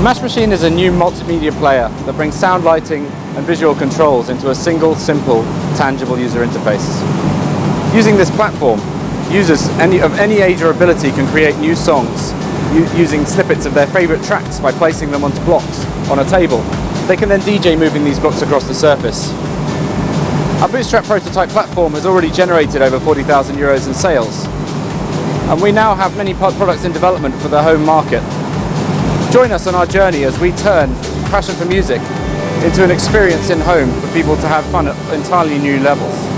Mash Machine is a new multimedia player that brings sound lighting and visual controls into a single, simple, tangible user interface. Using this platform, users any, of any age or ability can create new songs using snippets of their favourite tracks by placing them onto blocks on a table. They can then DJ moving these blocks across the surface. Our Bootstrap prototype platform has already generated over 40,000 euros in sales. And we now have many products in development for the home market. Join us on our journey as we turn passion for music into an experience in home for people to have fun at entirely new levels.